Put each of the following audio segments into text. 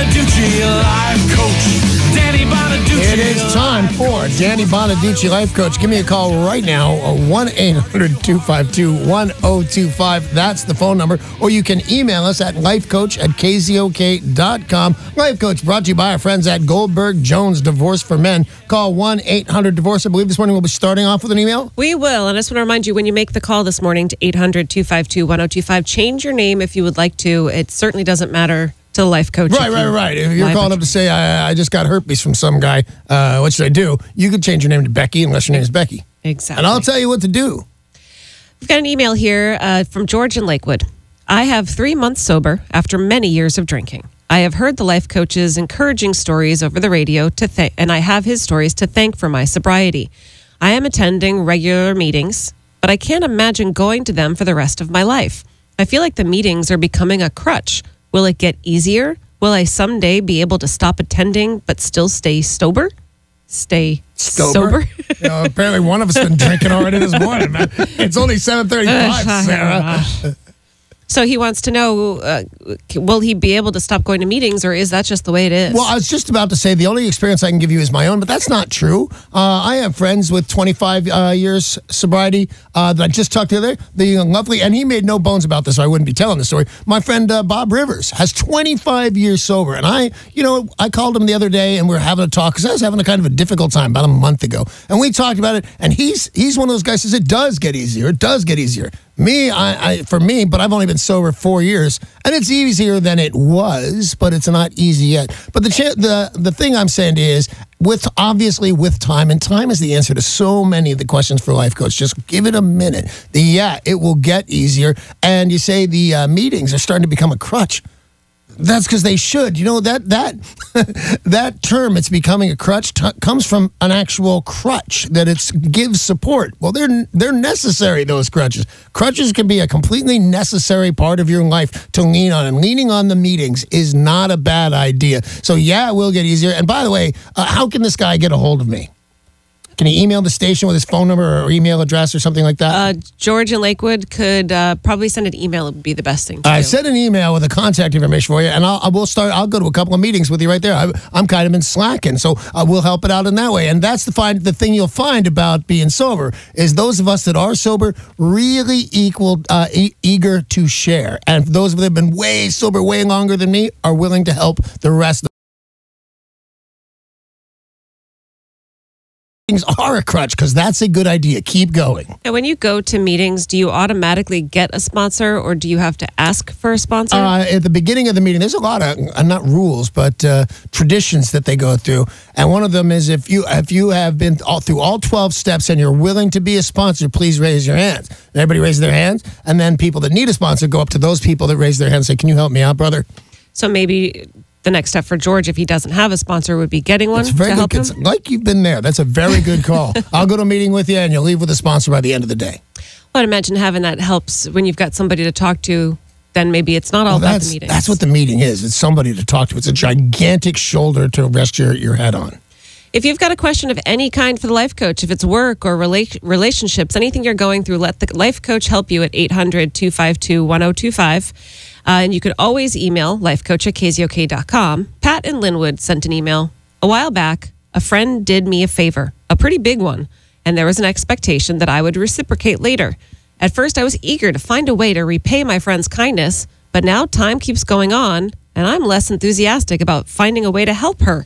Bonaduce, life coach. Danny Bonaduce. It is time for Danny Bonaduce Life Coach. Give me a call right now, uh, 1 800 252 1025. That's the phone number. Or you can email us at lifecoach at kzok.com. Life Coach brought to you by our friends at Goldberg Jones Divorce for Men. Call 1 800 Divorce. I believe this morning we'll be starting off with an email. We will. And I just want to remind you when you make the call this morning to 800 252 1025, change your name if you would like to. It certainly doesn't matter to life coach. Right, right, right. If you're calling up to say, I, I just got herpes from some guy, uh, what should I do? You could change your name to Becky unless your name is Becky. Exactly. And I'll tell you what to do. We've got an email here uh, from George in Lakewood. I have three months sober after many years of drinking. I have heard the life coach's encouraging stories over the radio to th- and I have his stories to thank for my sobriety. I am attending regular meetings, but I can't imagine going to them for the rest of my life. I feel like the meetings are becoming a crutch. Will it get easier? Will I someday be able to stop attending but still stay sober? Stay sober? you know, apparently one of us been drinking already this morning, man. It's only 7.35, Sarah. So he wants to know uh, will he be able to stop going to meetings or is that just the way it is? Well, I was just about to say the only experience I can give you is my own, but that's not true. Uh, I have friends with 25 uh, years sobriety uh, that I just talked to the other. The lovely, and he made no bones about this, or I wouldn't be telling the story. My friend uh, Bob Rivers has 25 years sober, and I, you know, I called him the other day and we were having a talk because I was having a kind of a difficult time about a month ago, and we talked about it. And he's he's one of those guys who says it does get easier. It does get easier. Me, I, I for me, but I've only been sober four years, and it's easier than it was, but it's not easy yet. But the the the thing I'm saying is, with obviously with time, and time is the answer to so many of the questions for life coach. Just give it a minute. The yeah, it will get easier. And you say the uh, meetings are starting to become a crutch. That's because they should. You know that that that term, it's becoming a crutch, comes from an actual crutch that it gives support. Well, they're they're necessary. Those crutches, crutches can be a completely necessary part of your life to lean on, and leaning on the meetings is not a bad idea. So yeah, it will get easier. And by the way, uh, how can this guy get a hold of me? Can he email the station with his phone number or email address or something like that? uh, George in Lakewood could uh, probably send an email. It would be the best thing to I do. sent an email with the contact information for you, and I'll, I will start. I'll go to a couple of meetings with you right there. I, I'm kind of been slacking, so uh, we'll help it out in that way. And that's the find the thing you'll find about being sober is those of us that are sober really equal uh, e- eager to share, and those that have been way sober way longer than me are willing to help the rest. Things are a crutch because that's a good idea. Keep going. And when you go to meetings, do you automatically get a sponsor or do you have to ask for a sponsor? uh, at the beginning of the meeting, there's a lot of uh, not rules, but uh, traditions that they go through, and one of them is if you if you have been all through all 12 steps and you're willing to be a sponsor, please raise your hands. And everybody raises their hands, and then people that need a sponsor go up to those people that raise their hands and say, "Can you help me out, brother?" so maybe the next step for George, if he doesn't have a sponsor, would be getting one to help good. him. Like you've been there. That's a very good call. I'll go to a meeting with you, and you'll leave with a sponsor by the end of the day. Well, I'd imagine having that helps when you've got somebody to talk to. Then maybe it's not all Well, about the meeting. that's what the meeting is. It's somebody to talk to. It's a gigantic shoulder to rest your, your head on. If you've got a question of any kind for the life coach, if it's work or rela- relationships, anything you're going through, let the life coach help you at 800 252 1025. Uh, And you could always email lifecoach at kzok.com. Pat in Lynnwood sent an email. A while back, a friend did me a favor, a pretty big one, and there was an expectation that I would reciprocate later. At first, I was eager to find a way to repay my friend's kindness, but now time keeps going on, and I'm less enthusiastic about finding a way to help her.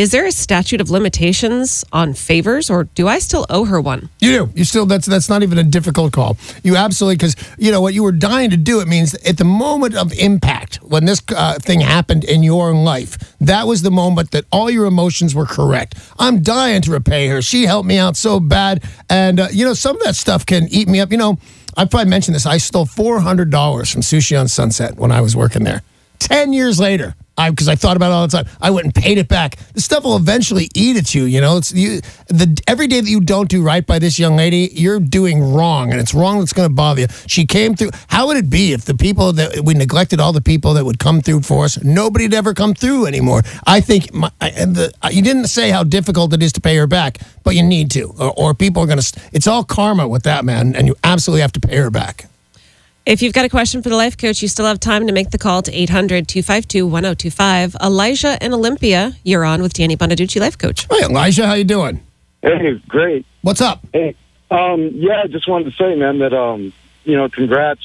Is there a statute of limitations on favors, or do I still owe her one? You do. You still. That's that's not even a difficult call. You absolutely because you know what you were dying to do. It means at the moment of impact when this uh, thing happened in your life, that was the moment that all your emotions were correct. I'm dying to repay her. She helped me out so bad, and uh, you know some of that stuff can eat me up. You know, I probably mentioned this. I stole four hundred dollars from Sushi on Sunset when I was working there. Ten years later, Because I thought about it all the time. I went and paid it back. This stuff will eventually eat at you. You know, it's you. The every day that you don't do right by this young lady, you're doing wrong, and it's wrong that's going to bother you. She came through. How would it be if the people that we neglected all the people that would come through for us? Nobody'd ever come through anymore. I think my, and the, you didn't say how difficult it is to pay her back, but you need to, or, or people are going to. It's all karma with that man, and you absolutely have to pay her back. If you've got a question for the life coach, you still have time to make the call to 800 252 1025. Elijah and Olympia, you're on with Danny Bonaduce, life coach. Hey, Elijah, how you doing? Hey, great. What's up? Hey, um, yeah, I just wanted to say, man, that um, you know, congrats.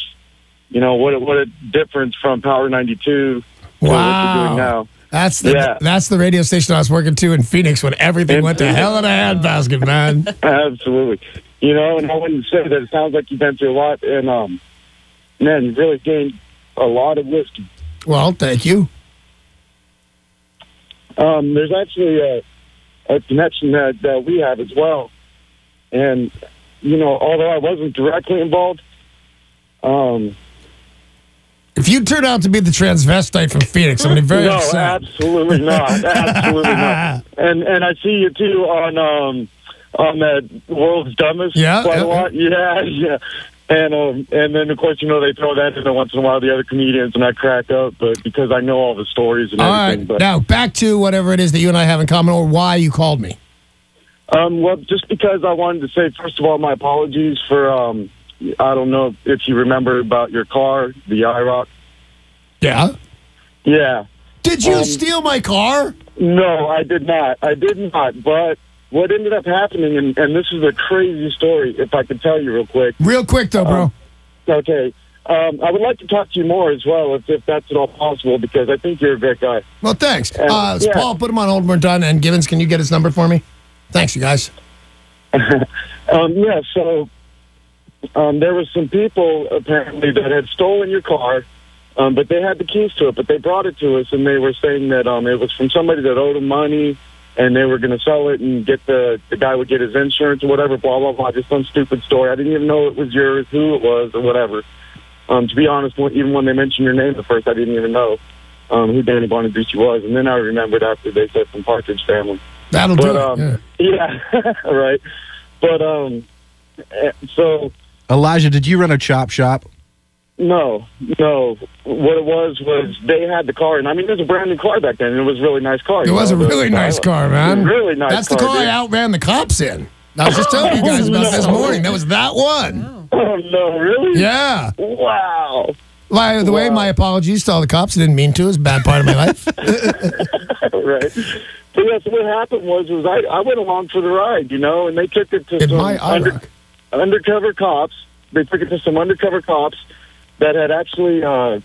You know what? A, what a difference from Power ninety two to what you're doing now. That's the Yeah. that's the radio station I was working to in Phoenix when everything went to hell in a handbasket, man. Absolutely. You know, and I wouldn't say that it sounds like you've been through a lot, and um, man, really gained a lot of wisdom. well, thank you. Um, there's actually a, a connection that, that we have as well, and you know, although I wasn't directly involved, um, If you turn out to be the transvestite from Phoenix, I'm gonna be very no, upset. absolutely not, absolutely not. And and I see you too on um on that world's dumbest Yeah, quite a lot. Yeah, yeah. And um and then of course you know they throw that in there once in a while the other comedians and I crack up, but because I know all the stories and All everything. right, But now back to whatever it is that you and I have in common, or why you called me. um well just because I wanted to say first of all my apologies for um I don't know if you remember about your car, the IROC. Yeah. Yeah. Did you Um, steal my car? No, I did not. I did not. But what ended up happening, and, and this is a crazy story, if I could tell you real quick. Real quick though, bro. Um, Okay. Um, I would like to talk to you more as well, if, if that's at all possible, because I think you're a great guy. well, thanks. uh, Uh, yeah. Paul, put him on hold. when We're done. And Givens, can you get his number for me? Thanks, you guys. Um, yeah, so um, there were some people apparently that had stolen your car, um, but they had the keys to it, but they brought it to us, and they were saying that um, it was from somebody that owed them money, and they were going to sell it and get the the guy would get his insurance or whatever, blah blah blah. Just some stupid story. I didn't even know it was yours, who it was, or whatever. Um, to be honest, even when they mentioned your name at first, I didn't even know um, who Danny Bonaduce was, and then I remembered after they said from Partridge Family. That'll But do um, it. Yeah. yeah, right. But um, eh, so Elijah, did you run a chop shop? No, no. What it was was they had the car, and I mean, it was a brand new car back then. and It was a really nice car. It was a know, the- really nice car, man. Really nice That's the car, car I outran the cops in. I was just telling you guys about this morning. That was that one. Oh, oh no, really? Yeah. Wow. By the way, my apologies to all the cops. I didn't mean to. It was a bad part of my life. right. But yeah, so what happened was, was I, I went along for the ride, you know, and they took it to In some my under, undercover cops. They took it to some undercover cops that had actually uh,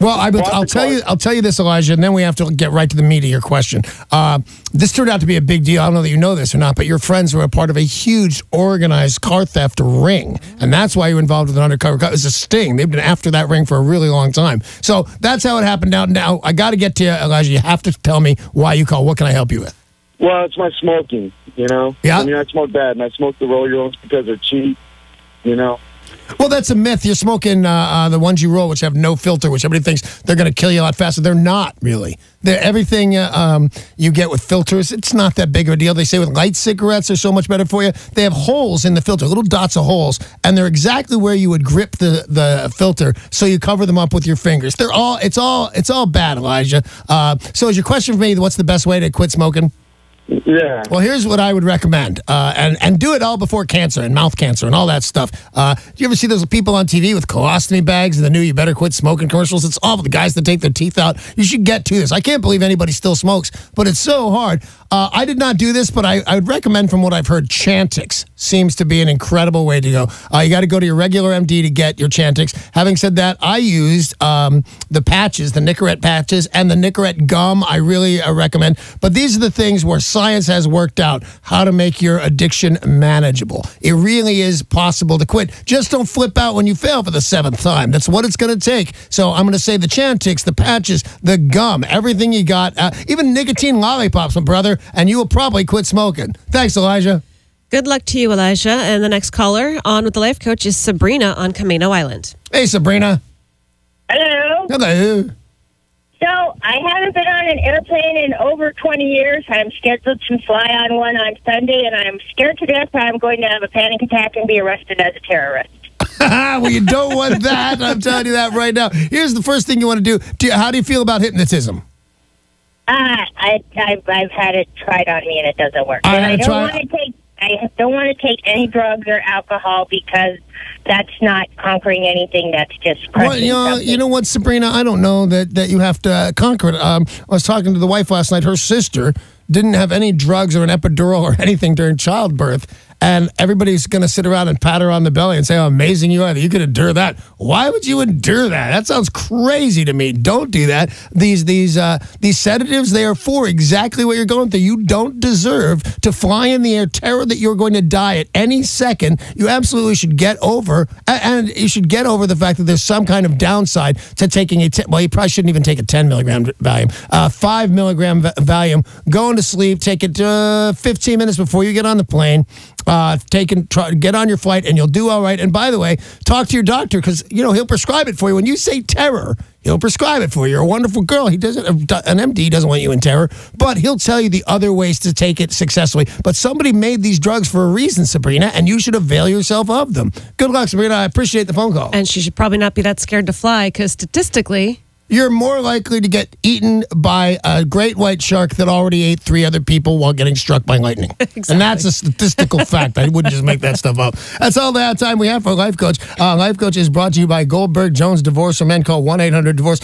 Well, I, I'll tell you. I'll tell you this, Elijah, and then we have to get right to the meat of your question. Uh, this turned out to be a big deal. I don't know that you know this or not, but your friends were a part of a huge organized car theft ring, and that's why you were involved with an undercover. co- It was a sting. They've been after that ring for a really long time. So that's how it happened. Now, now I got to get to you, Elijah. You have to tell me why you called. What can I help you with? Well, it's my smoking, you know? Yeah. I mean, I smoke bad, and I smoke the roll own because they're cheap, you know? Well, that's a myth. You're smoking uh, uh, the ones you roll, which have no filter, which everybody thinks they're going to kill you a lot faster. They're not really. They're, everything uh, um, you get with filters, it's not that big of a deal. They say with light cigarettes, they're so much better for you. They have holes in the filter, little dots of holes, and they're exactly where you would grip the, the filter, so you cover them up with your fingers. They're all it's all it's all bad, Elijah. Uh, so, is your question for me? What's the best way to quit smoking? Yeah. Well, here's what I would recommend, uh, and and do it all before cancer and mouth cancer and all that stuff. Uh, do you ever see those people on TV with colostomy bags and the new "You better quit smoking" commercials? It's awful. The guys that take their teeth out. You should get to this. I can't believe anybody still smokes, but it's so hard. Uh, I did not do this, but I, I would recommend, from what I've heard, Chantix seems to be an incredible way to go. Uh, you got to go to your regular MD to get your Chantix. Having said that, I used um, the patches, the Nicorette patches, and the Nicorette gum. I really uh, recommend. But these are the things where science has worked out how to make your addiction manageable. It really is possible to quit. Just don't flip out when you fail for the seventh time. That's what it's going to take. So I'm going to say the Chantix, the patches, the gum, everything you got, uh, even nicotine lollipops, my brother, and you will probably quit smoking. Thanks, Elijah. Good luck to you, Elijah. And the next caller on with the life coach is Sabrina on Camano Island. Hey, Sabrina. Hello. Hello. So I haven't been on an airplane in over 20 years. I'm scheduled to fly on one on Sunday, and I'm scared to death I'm going to have a panic attack and be arrested as a terrorist. well, you don't want that. I'm telling you that right now. Here's the first thing you want to do. do you, how do you feel about hypnotism? Uh, I, I've, I've had it tried on me, and it doesn't work. I I don't want to take. I don't want to take any drugs or alcohol because that's not conquering anything. That's just Well, you know, you know what, Sabrina? I don't know that, that you have to uh, conquer it. Um, I was talking to the wife last night. Her sister didn't have any drugs or an epidural or anything during childbirth. And everybody's going to sit around and pat her on the belly and say how amazing you are that you could endure that. Why would you endure that? That sounds crazy to me. Don't do that. These these uh, these sedatives they are for exactly what you're going through. You don't deserve to fly in the air, terror that you're going to die at any second. You absolutely should get over and you should get over the fact that there's some kind of downside to taking a. T- well, you probably shouldn't even take a 10 milligram Valium. Uh, five milligram Valium. Going to sleep. Take it uh, 15 minutes before you get on the plane. Uh, and try, get on your flight, and you'll do all right. And by the way, talk to your doctor because you know he'll prescribe it for you. When you say terror, he'll prescribe it for you. You're a wonderful girl. He doesn't. An MD doesn't want you in terror, but he'll tell you the other ways to take it successfully. But somebody made these drugs for a reason, Sabrina, and you should avail yourself of them. Good luck, Sabrina. I appreciate the phone call. And she should probably not be that scared to fly because statistically, You're more likely to get eaten by a great white shark that already ate three other people while getting struck by lightning. And that's a statistical fact. I wouldn't just make that stuff up. That's all the time we have for Life Coach. Uh, Life Coach is brought to you by Goldberg Jones Divorce for Men. Call 1 800 Divorce.